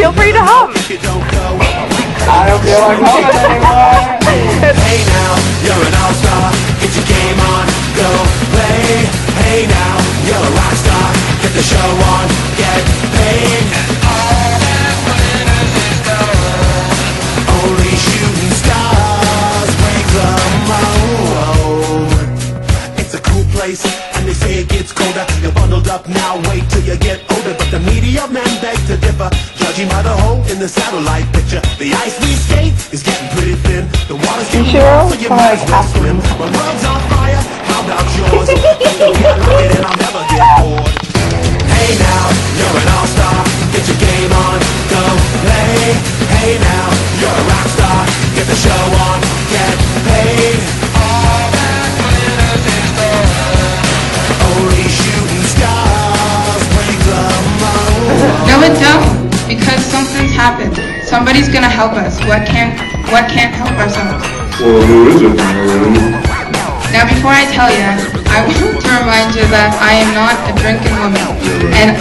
Feel free to hum. I don't feel like humming anymore. hey now, you're an all-star. Get your game on, go play. Hey now, you're a rock star. Get the show on, get paid. And they say it gets colder. You're bundled up now, wait till you get older. But the media men beg to differ, by the hole in the satellite picture. The ice we skate is getting pretty thin. The water's getting warm, so you might as well swim. My on fire, how about yours? Still get like it, I'll never get Somebody's gonna help us. What can't, what can't help ourselves? Well, who is it? Now, before I tell you, I want to remind you that I am not a drinking woman, and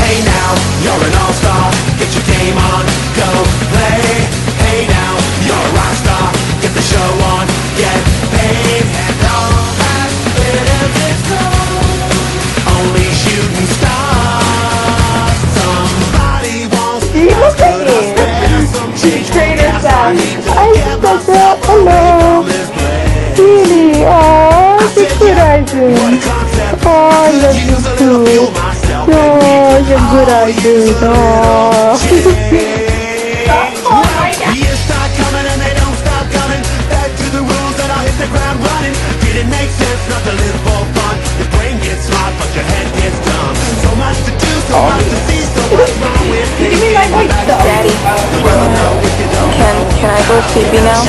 Hey now, you're an all-star. Get your game on, go play. Change. Trainer Gas sound. I got hello. this place. Really? Oh, good yeah, idea. Oh, I love you too. Oh, you're good idea. Oh. Stop coming. Back to the. Didn't make sense not to live for fun. little creepy now.